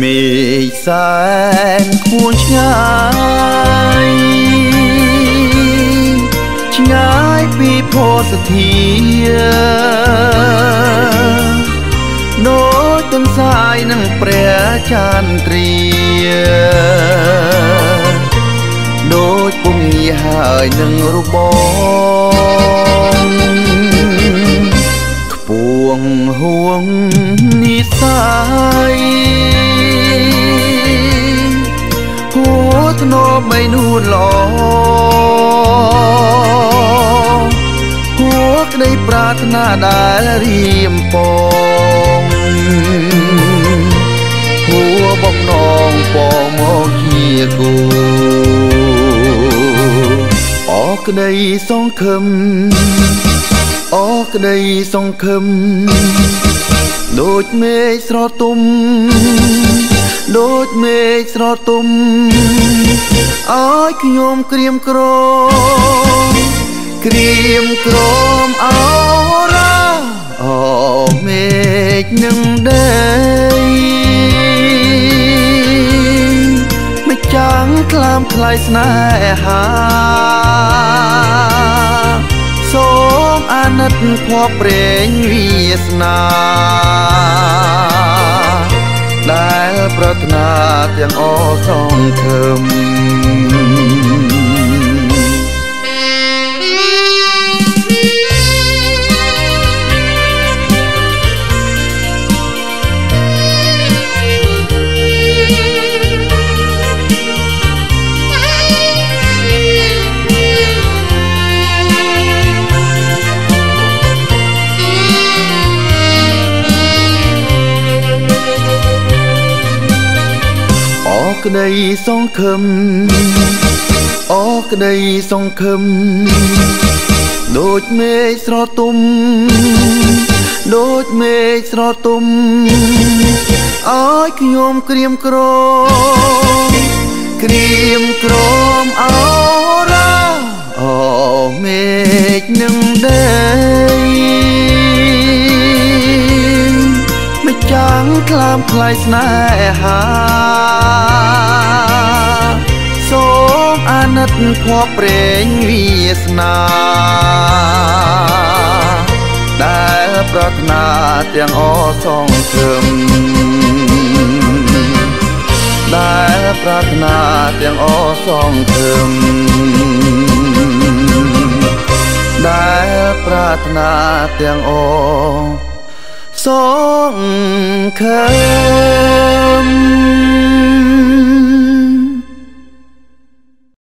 មេឃសែនខួនឆ្ងាយឆ្ងាយពីផោសធាដូចទន្សាយនឹងព្រះចន្ទ្រាដូចពុំងាហើយនឹងរប ប្រាថ្នាដែលរៀមពងហួបំណងពងមកជាគូអក្តីសង្ឃឹមអក្តីសង្ឃឹមដូចមេឃស្រទុំដូចមេឃស្រទុំអើយខ្ញុំក្រៀមក្រមក្រៀមក្រមអរ៉ា មេឃនឹងដីមិនចាំងក្លាមថ្លៃស្នេហាសូមអាណិតភ័ព្វព្រេងវាសនាដែលប្រាថ្នាទាំងអសងខឹ ក្តីសង្ឃឹមអក្តីសង្ឃឹមដូចមេឃស្រទុំដូចមេឃស្រទុំអើយខ្ញុំក្រៀមក្រមក្រៀមក្រមអរ៉ាអូមេឃនឹងដីមិនចាំងក្លាមថ្លៃស្នេហា ណិតភ័ព្វព្រេងវាសនា ដែលប្រាថ្នាទាំងអសងគឹមដែលប្រាថ្នាទាំងអសងគឹមដែលប្រាថ្នាទាំងអសងខើ